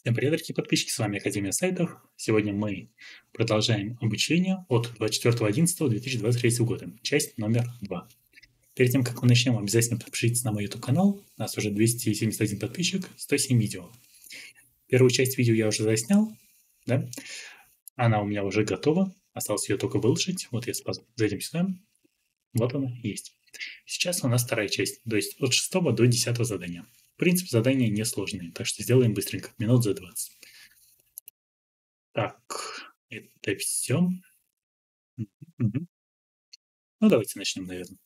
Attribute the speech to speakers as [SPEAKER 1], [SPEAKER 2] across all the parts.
[SPEAKER 1] Всем привет, дорогие подписчики, с вами Академия сайтов. Сегодня мы продолжаем обучение от 24.11.2023 года, часть номер 2. Перед тем, как мы начнем, обязательно подпишитесь на мой YouTube канал, у нас уже 271 подписчик, 107 видео. Первую часть видео я уже заснял, да? она у меня уже готова, осталось ее только выложить, вот я зайдем сюда, вот она есть. Сейчас у нас вторая часть, то есть от 6 до 10 задания. Принципе, задания несложные, так что сделаем быстренько, минут за 20. Так, это все. Ну, давайте начнем, наверное.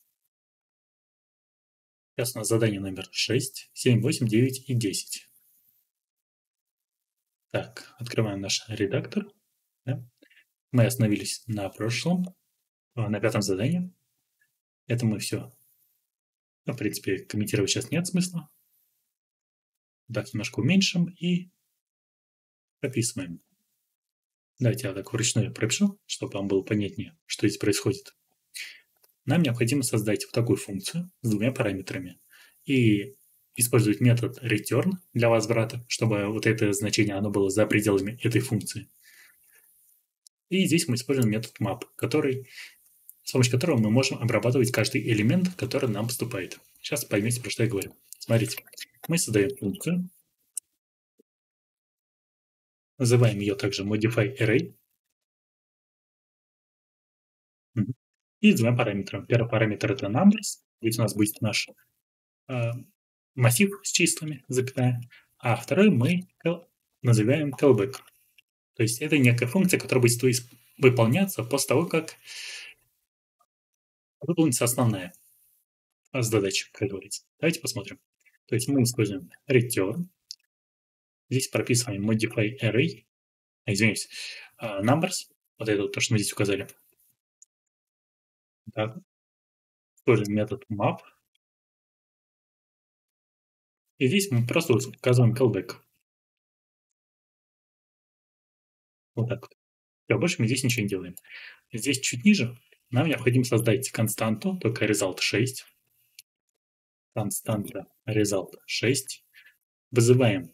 [SPEAKER 1] Сейчас у нас задание номер 6, 7, 8, 9 и 10. Так, открываем наш редактор. Да? Мы остановились на прошлом, а, на пятом задании. Это мы все. В принципе, комментировать сейчас нет смысла. Так, немножко уменьшим и прописываем. Давайте я так вручную пропишу, чтобы вам было понятнее, что здесь происходит. Нам необходимо создать вот такую функцию с двумя параметрами. И использовать метод return для возврата, чтобы вот это значение оно было за пределами этой функции. И здесь мы используем метод map, который, с помощью которого мы можем обрабатывать каждый элемент, который нам поступает. Сейчас поймете, про что я говорю. Смотрите, мы создаем функцию, называем ее также modify array, и с двумя параметрами. Первый параметр это numbers, ведь у нас будет наш э, массив с числами, запятая, а второй мы называем callback. То есть это некая функция, которая будет выполняться после того, как выполнится основная задача, как говорится. Давайте посмотрим. То есть мы используем return. Здесь прописываем modify array, а, извиняюсь, uh, numbers, вот это то, что мы здесь указали. Так. Используем метод map. И здесь мы просто указываем callback. Вот так вот. Все, больше мы здесь ничего не делаем. Здесь чуть ниже нам необходимо создать константу, только result 6 константа result 6. Вызываем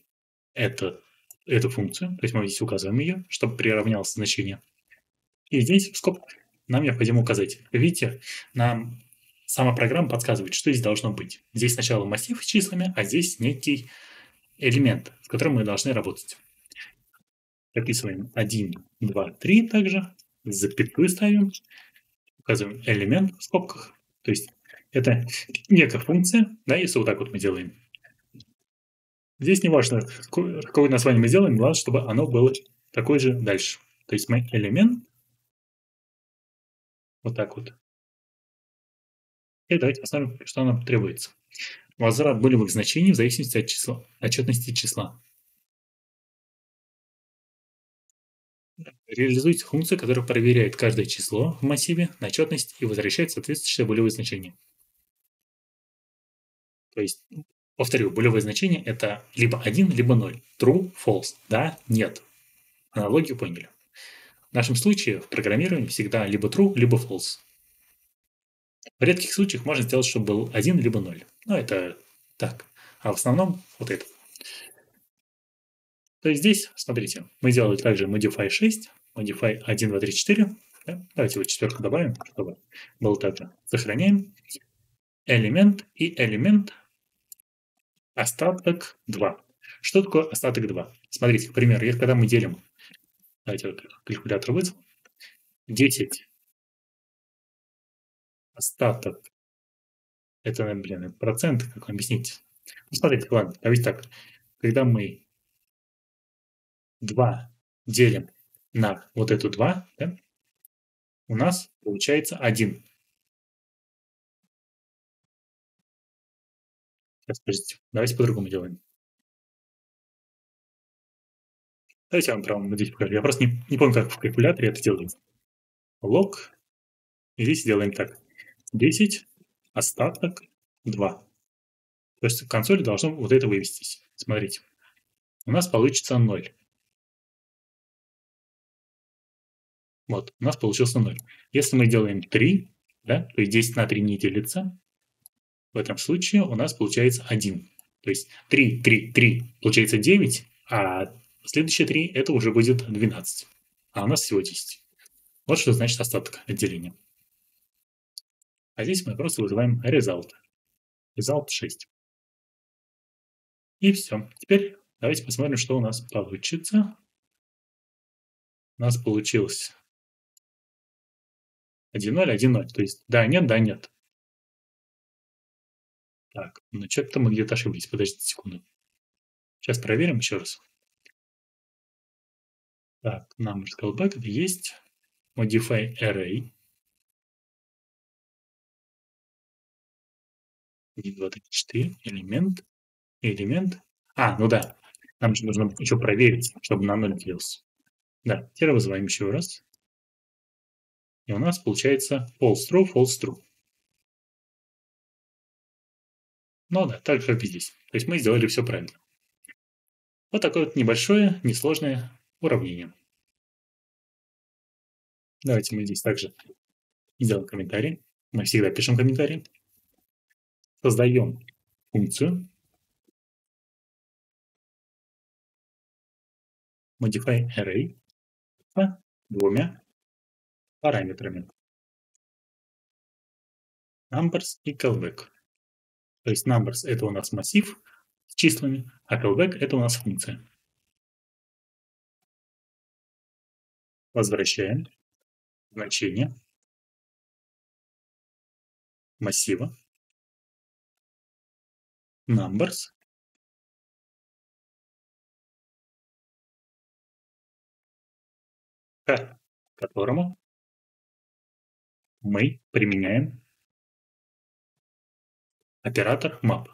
[SPEAKER 1] это, эту функцию, то есть мы здесь указываем ее, чтобы приравнялось значение. И здесь в скобках нам необходимо указать. Видите, нам сама программа подсказывает, что здесь должно быть. Здесь сначала массив с числами, а здесь некий элемент, с которым мы должны работать. Прописываем 1, 2, 3 также, запятую ставим, указываем элемент в скобках, то есть это некая функция, да, если вот так вот мы делаем. Здесь не важно, какое название мы сделаем, главное, чтобы оно было такое же дальше. То есть мы элемент вот так вот. И давайте посмотрим, что нам требуется. Возврат болевых значений в зависимости от числа, отчетности числа. Реализуйте функцию, которая проверяет каждое число в массиве на отчетность и возвращает соответствующее болевое значение. То есть, повторю, булевое значение это либо 1, либо 0. True, false. Да, нет. Аналогию поняли. В нашем случае в программировании всегда либо true, либо false. В редких случаях можно сделать, чтобы был 1 либо 0. Но это так. А в основном вот это. То есть здесь, смотрите, мы сделали также modify 6, modify 1, 2, 3, 4. Да? Давайте вот четверку добавим, чтобы было так же. Сохраняем. Элемент и элемент остаток 2. Что такое остаток 2? Смотрите, к примеру, если когда мы делим, давайте вот калькулятор вызову, 10 остаток, это, блин, процент, как вам объяснить? Ну, смотрите, ладно, давайте так. Когда мы 2 делим на вот эту 2, да, у нас получается 1. Сейчас, подождите. Давайте по-другому делаем. Давайте я вам прямо здесь покажу. Я просто не, не помню, как в калькуляторе это делать. Лог. И здесь делаем так. 10, остаток 2. То есть в консоли должно вот это вывестись. Смотрите. У нас получится 0. Вот, у нас получился 0. Если мы делаем 3, да, то есть 10 на 3 не делится, в этом случае у нас получается 1. То есть 3, 3, 3 получается 9, а Следующие три – это уже будет 12, а у нас всего 10. Вот что значит остаток отделения. А здесь мы просто вызываем result. Result 6. И все. Теперь давайте посмотрим, что у нас получится. У нас получилось 1-0, 1-0. То есть да, нет, да, нет. Так, ну что-то мы где-то ошиблись. Подождите секунду. Сейчас проверим еще раз. Так, numbers callback это есть. Modify array. 1, 2, 3, 4. Элемент. Элемент. А, ну да. Нам же нужно еще проверить, чтобы на 0 делился. Да, теперь вызываем еще раз. И у нас получается false true, false true. Ну да, так же, здесь. То есть мы сделали все правильно. Вот такое вот небольшое, несложное уравнение. Давайте мы здесь также сделаем комментарий. Мы всегда пишем комментарий. Создаем функцию. Modify array с двумя параметрами. Numbers и callback. То есть numbers это у нас массив с числами, а callback это у нас функция. Возвращаем значение массива numbers к которому мы применяем оператор map.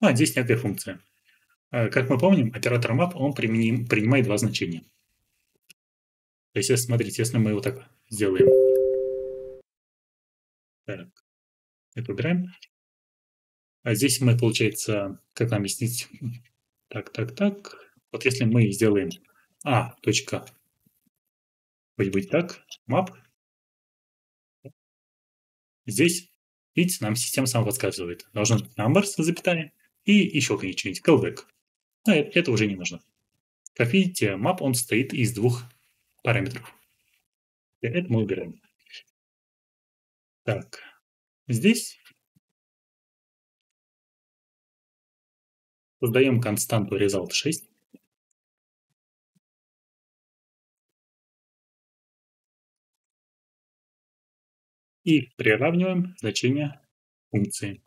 [SPEAKER 1] А здесь некая функция. Э, как мы помним, оператор map, он применим, принимает два значения. То есть, смотрите, если мы его так сделаем. Так, это убираем. А здесь мы, получается, как нам объяснить? Так, так, так. Вот если мы сделаем а, точка, будет так, map. Здесь, видите, нам система сама подсказывает. Должен быть numbers, запятая, и еще какие-нибудь, callback. Но это, это уже не нужно. Как видите, map он состоит из двух параметров. Это мы убираем. Так, здесь создаем константу result 6. И приравниваем значение функции.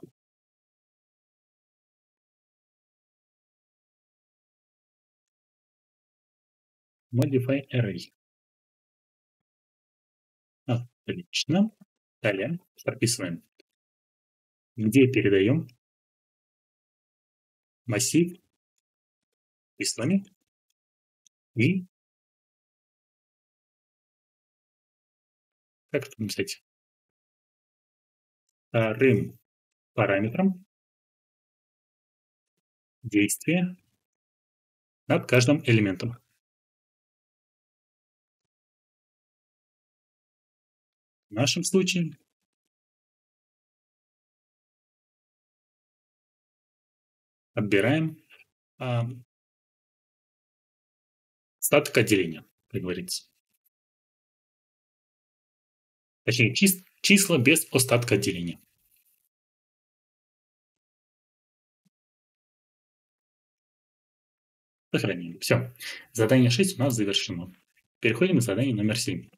[SPEAKER 1] Modify array. Отлично. Далее прописываем, где передаем массив числами и как это написать? Вторым параметром действия над каждым элементом. В нашем случае отбираем а, статок отделения, как говорится. Точнее, чис, числа без остатка отделения. Сохраним. Все. Задание 6 у нас завершено. Переходим к заданию номер 7.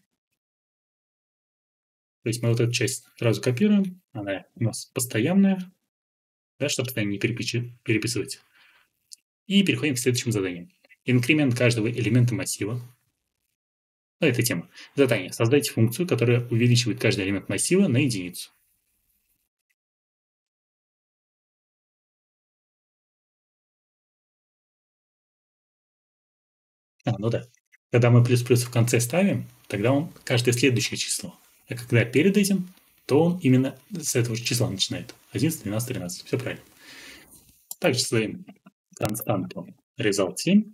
[SPEAKER 1] То есть мы вот эту часть сразу копируем, она у нас постоянная, да, чтобы постоянно не переписывать. И переходим к следующему заданию. Инкремент каждого элемента массива. Ну, это тема. Задание. Создайте функцию, которая увеличивает каждый элемент массива на единицу. А, ну да. Когда мы плюс-плюс в конце ставим, тогда он каждое следующее число а когда перед этим, то он именно с этого числа начинает. 11, 12, 13. Все правильно. Также своим константу result 7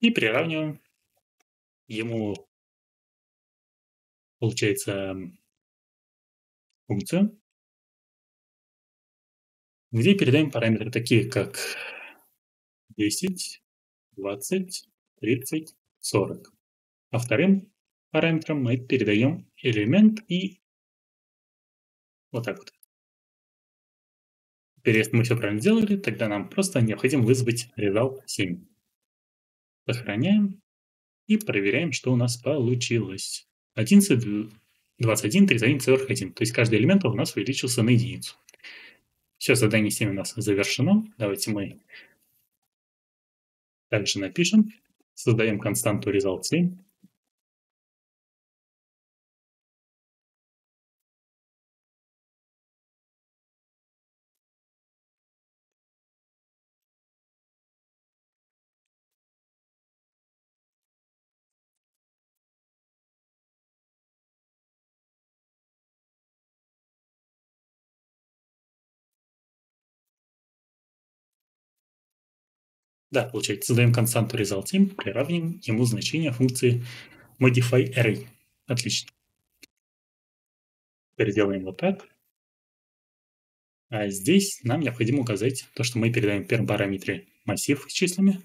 [SPEAKER 1] и приравниваем ему, получается, функцию, где передаем параметры такие, как 10, 20, 30, 40. А вторым параметром мы передаем элемент и вот так вот. Теперь, если мы все правильно сделали, тогда нам просто необходимо вызвать result 7. Сохраняем и проверяем, что у нас получилось. 11, 21, 31, 41. То есть каждый элемент у нас увеличился на единицу. Все, задание 7 у нас завершено. Давайте мы дальше напишем. Создаем константу result 7. Да, получается, создаем константу resultIm, приравниваем ему значение функции modify array. Отлично. Теперь делаем вот так. А здесь нам необходимо указать то, что мы передаем в первом параметре массив с числами.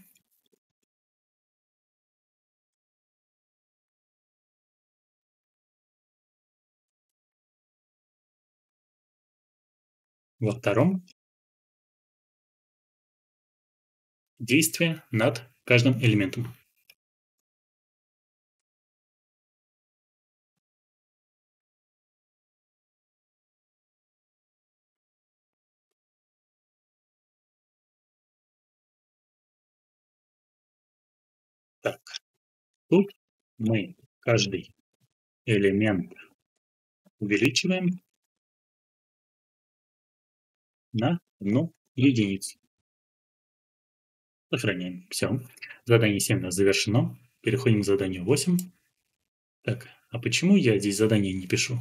[SPEAKER 1] Во втором действие над каждым элементом. Так, тут мы каждый элемент увеличиваем на одну единицу. Сохраняем. Все. Задание 7 у нас завершено. Переходим к заданию 8. Так, а почему я здесь задание не пишу?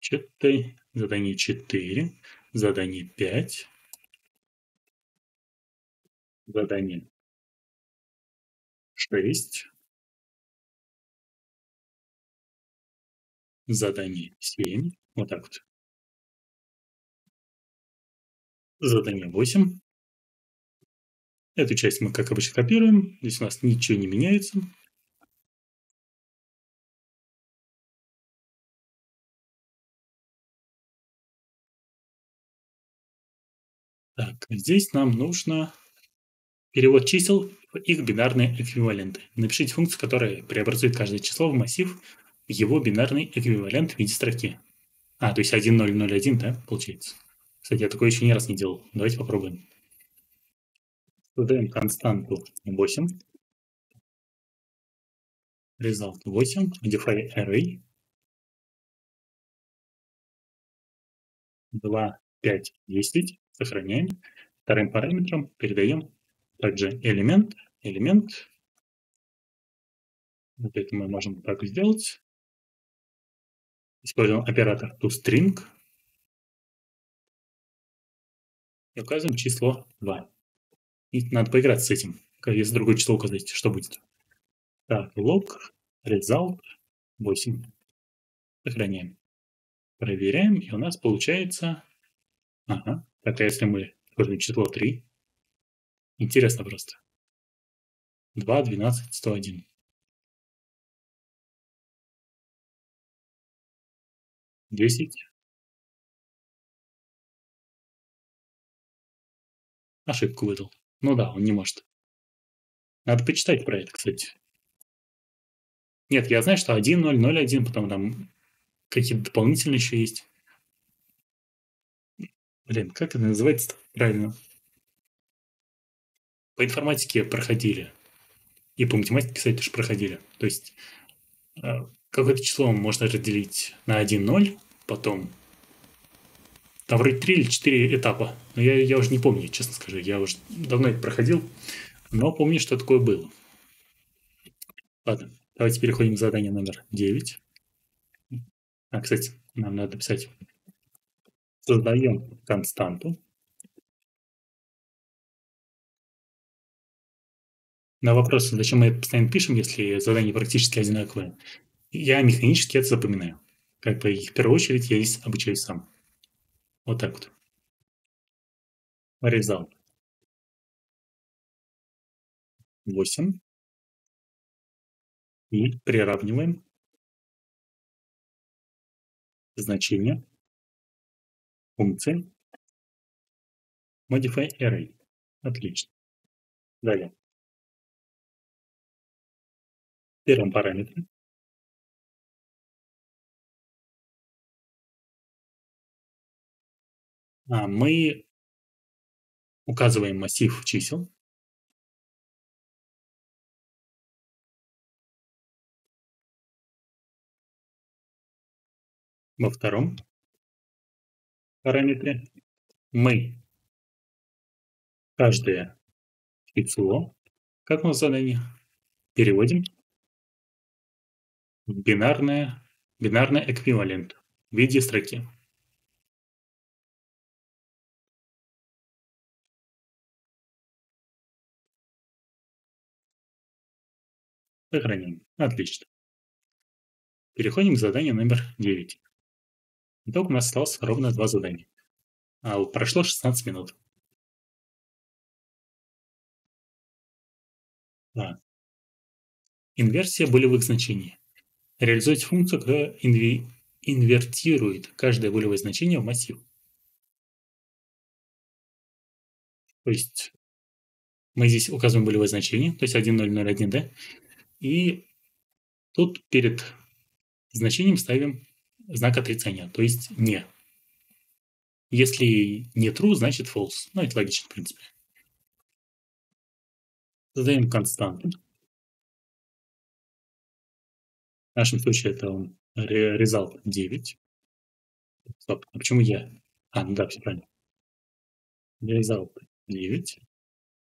[SPEAKER 1] 4, задание 4, задание 5, задание 6, задание 7, вот так вот. Задание 8, Эту часть мы, как обычно, копируем. Здесь у нас ничего не меняется. Так, здесь нам нужно перевод чисел в их бинарные эквиваленты. Напишите функцию, которая преобразует каждое число в массив в его бинарный эквивалент в виде строки. А, то есть 1001, да, получается? Кстати, я такое еще ни раз не делал. Давайте попробуем. Задаем константу 8. Result 8. Modify array. 2, 5, 10. Сохраняем. Вторым параметром передаем также элемент. Элемент. Вот это мы можем так сделать. Используем оператор toString. И указываем число 2. И надо поиграть с этим. Если другое число указать, что будет. Так, лог, result 8. Сохраняем. Проверяем, и у нас получается... Ага, так, а если мы используем число 3? Интересно просто. 2, 12, 101. Десять. Ошибку выдал. Ну да, он не может. Надо почитать про это, кстати. Нет, я знаю, что 1.0.0.1, потом там какие-то дополнительные еще есть. Блин, как это называется правильно? По информатике проходили. И по математике, кстати, тоже проходили. То есть э, какое-то число можно разделить на 1.0, потом там вроде три или четыре этапа. Но я, я уже не помню, честно скажу. Я уже давно это проходил. Но помню, что такое было. Ладно, давайте переходим к заданию номер 9. А, кстати, нам надо писать. Создаем константу. На вопрос, зачем мы это постоянно пишем, если задание практически одинаковое, я механически это запоминаю. как бы в первую очередь я здесь обучаюсь сам. Вот так вот. Result. 8. И приравниваем значение функции modify array. Отлично. Далее. В первом параметре мы указываем массив чисел. Во втором параметре мы каждое число, как у нас задание, переводим в бинарное, бинарный эквивалент в виде строки. Сохраним. Отлично. Переходим к заданию номер 9. Итог у нас осталось ровно два задания. А прошло 16 минут. Да. Инверсия булевых значений. Реализуйте функцию, которая инви... инвертирует каждое булевое значение в массив. То есть мы здесь указываем булевое значение, то есть 1001, да? И тут перед значением ставим знак отрицания, то есть «не». Если не true, значит false. Ну, это логично, в принципе. Задаем константу. В нашем случае это он result 9. Стоп, а почему я? А, ну да, все правильно. Result 9.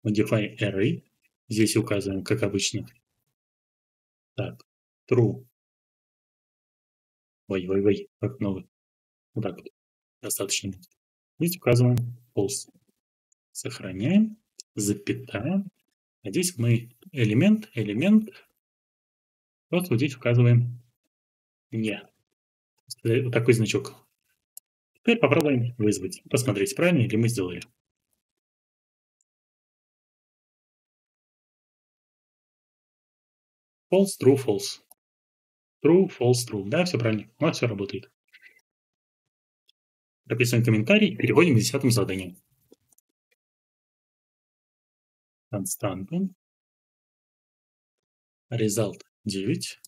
[SPEAKER 1] Modify array. Здесь указываем, как обычно. Так, true. Ой, ой, ой, как много. Вот так вот. Достаточно. Здесь указываем false. Сохраняем, запятая. А здесь мы элемент, элемент. Вот, здесь указываем не. Вот такой значок. Теперь попробуем вызвать. Посмотреть, правильно ли мы сделали. False, true, false. True, false, true. Да, все правильно. У нас все работает. Прописываем комментарий и переходим к десятому заданию. Константа. Result 9.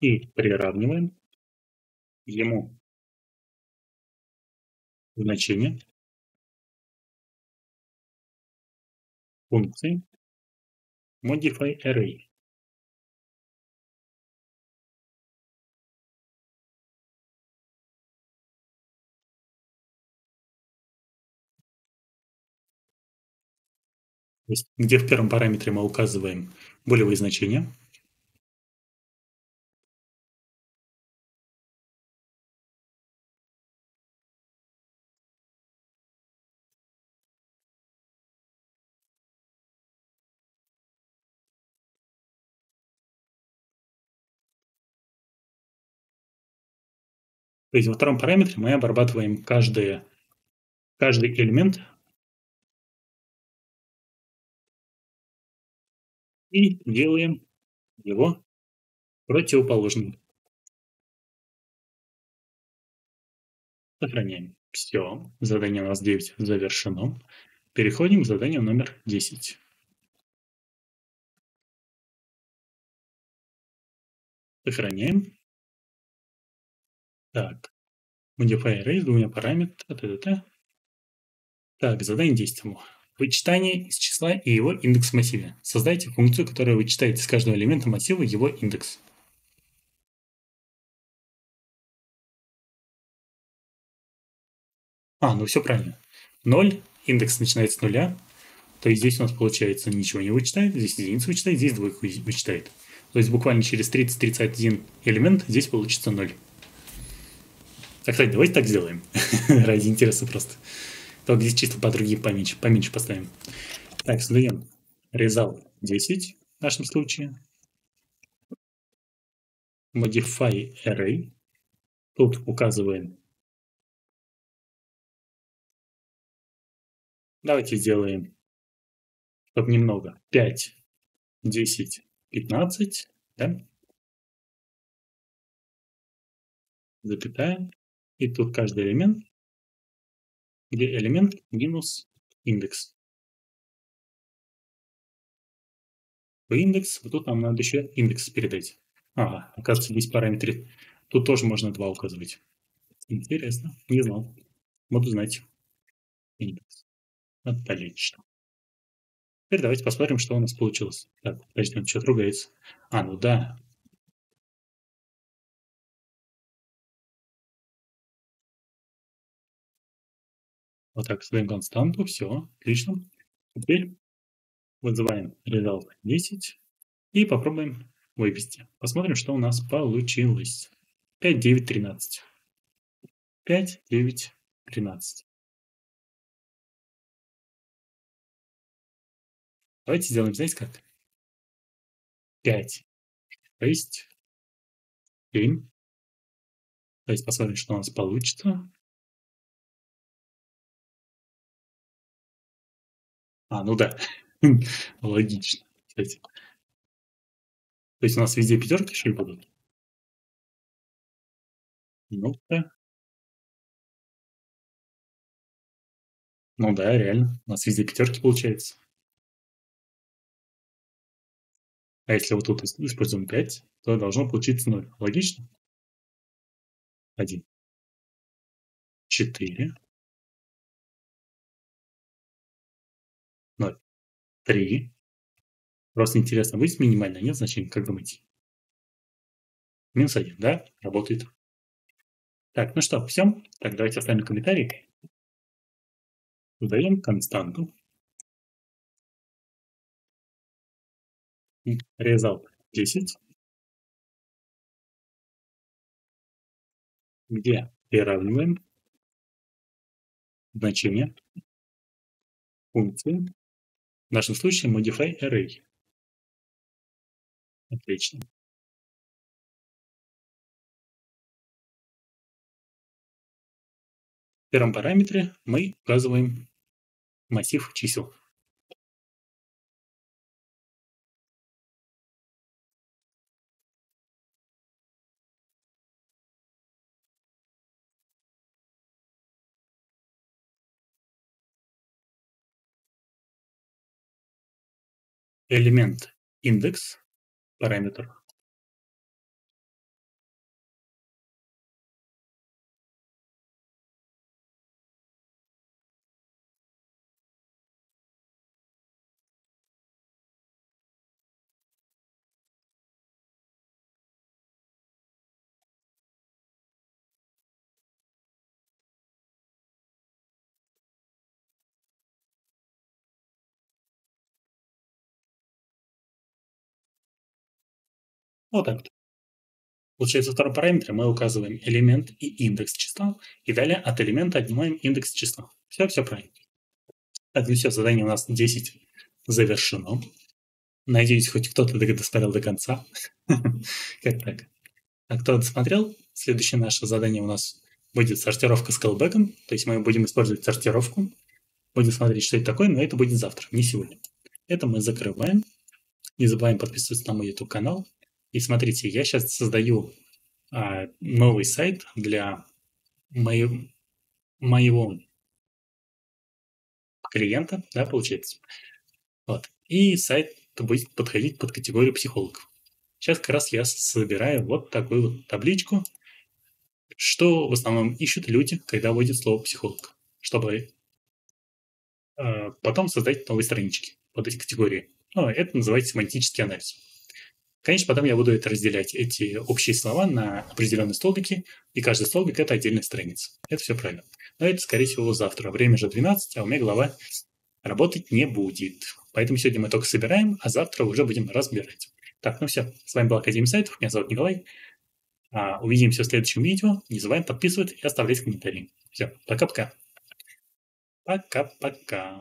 [SPEAKER 1] И приравниваем ему значение функции modify array. Где в первом параметре мы указываем болевые значения. То есть во втором параметре мы обрабатываем каждый, каждый элемент и делаем его противоположным. Сохраняем. Все, задание у нас 9 завершено. Переходим к заданию номер 10. Сохраняем. Так, modify array с двумя параметрами. Так, задание 10. Вычитание из числа и его индекс в массиве. Создайте функцию, которая вычитает из каждого элемента массива его индекс. А, ну все правильно. 0, индекс начинается с нуля, то есть здесь у нас получается ничего не вычитает, здесь единицу вычитает, здесь двойку вычитает. То есть буквально через 30-31 элемент здесь получится 0. А, кстати, давайте так сделаем. Ради интереса просто. Только здесь числа по другим поменьше, поменьше поставим. Так, создаем result 10 в нашем случае. modify array. Тут указываем. Давайте сделаем, чтобы немного, 5, 10, 15, да? Запятая. И тут каждый элемент, где элемент минус индекс. Индекс, вот тут нам надо еще индекс передать. Ага, оказывается, здесь параметры. Тут тоже можно два указывать. Интересно, не знал. Буду знать. Индекс. Отлично. Теперь давайте посмотрим, что у нас получилось. Так, подожди, он что-то ругается. А, ну да. Вот так, создаем константу, все, отлично. Теперь вызываем result 10 и попробуем вывести. Посмотрим, что у нас получилось. 5, 9, 13. 5, 9, 13. Давайте сделаем, знаете как? 5, 6, 7. Давайте посмотрим, что у нас получится. А, ну да. Логично. Кстати. То есть у нас везде пятерки, что ли, будут? Ну-ка. Ну да, реально. У нас везде пятерки получается. А если вот тут используем 5, то должно получиться 0. Логично? 1. 4. 3. Просто интересно, будет минимальное, нет значения, как думаете? Минус 1, да? Работает. Так, ну что, все? Так, давайте оставим комментарий. Задаем константу. Result 10. Где приравниваем значение функции, в нашем случае modify array. Отлично. В первом параметре мы указываем массив чисел. Элемент индекс параметр Вот так. Получается, в втором параметре мы указываем элемент и индекс числа, и далее от элемента отнимаем индекс числа. Все, все правильно. Так, ну все, задание у нас 10 завершено. Надеюсь, хоть кто-то досмотрел до конца. Как так? А кто досмотрел, следующее наше задание у нас будет сортировка с callback. То есть мы будем использовать сортировку. Будем смотреть, что это такое, но это будет завтра, не сегодня. Это мы закрываем. Не забываем подписываться на мой YouTube канал. И смотрите, я сейчас создаю а, новый сайт для моего, моего клиента, да, получается. Вот. И сайт будет подходить под категорию психологов. Сейчас как раз я собираю вот такую вот табличку, что в основном ищут люди, когда вводят слово психолог, чтобы э, потом создать новые странички под эти категории. Ну, это называется семантический анализ. Конечно, потом я буду это разделять, эти общие слова на определенные столбики, и каждый столбик – это отдельная страница. Это все правильно. Но это, скорее всего, завтра. Время же 12, а у меня голова работать не будет. Поэтому сегодня мы только собираем, а завтра уже будем разбирать. Так, ну все. С вами был Академия сайтов. Меня зовут Николай. А, увидимся в следующем видео. Не забываем подписываться и оставлять комментарии. Все, пока-пока. Пока-пока.